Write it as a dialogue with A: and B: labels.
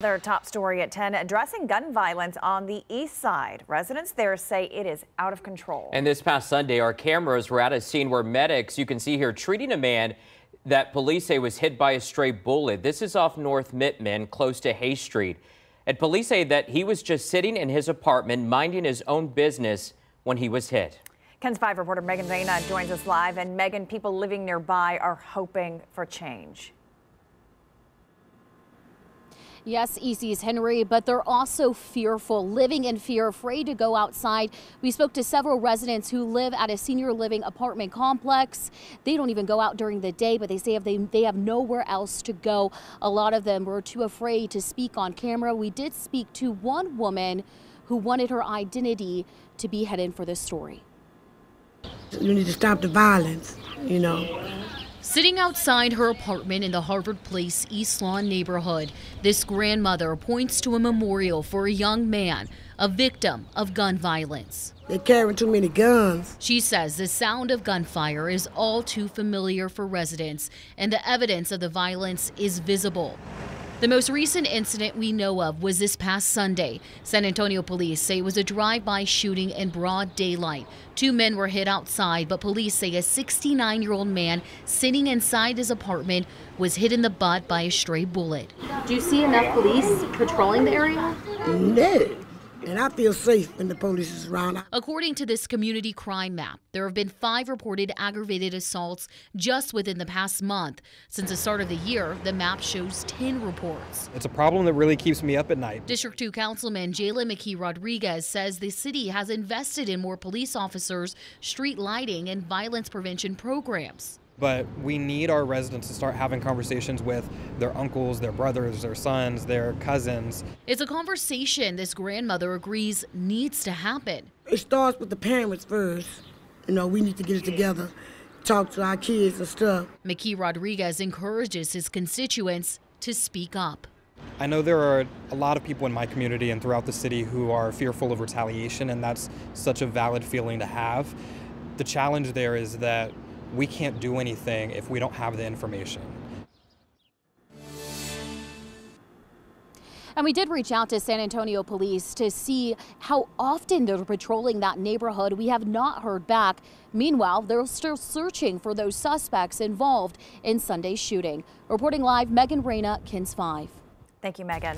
A: Their top story at 10 addressing gun violence on the east side. Residents there say it is out of control.
B: And this past Sunday, our cameras were at a scene where medics, you can see here, treating a man that police say was hit by a stray bullet. This is off North Mittman, close to Hay Street. And police say that he was just sitting in his apartment minding his own business when he was hit.
A: KENS 5 reporter Megan Reyna joins us live. And Megan, people living nearby are hoping for change.
C: Yes, EC's Henry, but they're also fearful, living in fear, afraid to go outside. We spoke to several residents who live at a senior living apartment complex. They don't even go out during the day, but they say they, they have nowhere else to go. A lot of them were too afraid to speak on camera. We did speak to one woman who wanted her identity to be hidden for this story.
D: You need to stop the violence, you know.
C: Sitting outside her apartment in the Harvard Place East Lawn neighborhood, this grandmother points to a memorial for a young man, a victim of gun violence.
D: They carry too many guns.
C: She says the sound of gunfire is all too familiar for residents, and the evidence of the violence is visible. The most recent incident we know of was this past Sunday. San Antonio police say it was a drive-by shooting in broad daylight. Two men were hit outside, but police say a 69-year-old man sitting inside his apartment was hit in the butt by a stray bullet.
E: Do you see enough police patrolling the area?
D: No. And I feel safe when the police is around.
C: According to this community crime map, there have been five reported aggravated assaults just within the past month. Since the start of the year, the map shows 10 reports.
F: It's a problem that really keeps me up at night.
C: District 2 Councilman Jalen McKee Rodriguez says the city has invested in more police officers, street lighting, and violence prevention programs
F: but we need our residents to start having conversations with their uncles, their brothers, their sons, their cousins.
C: It's a conversation this grandmother agrees needs to happen.
D: It starts with the parents first. You know, we need to get it together, talk to our kids and stuff.
C: McKee Rodriguez encourages his constituents to speak up.
F: I know there are a lot of people in my community and throughout the city who are fearful of retaliation, and that's such a valid feeling to have. The challenge there is that we can't do anything if we don't have the information.
C: And we did reach out to San Antonio police to see how often they're patrolling that neighborhood. We have not heard back. Meanwhile, they're still searching for those suspects involved in Sunday's shooting. Reporting live, Megan Reyna, KENS 5.
A: Thank you, Megan.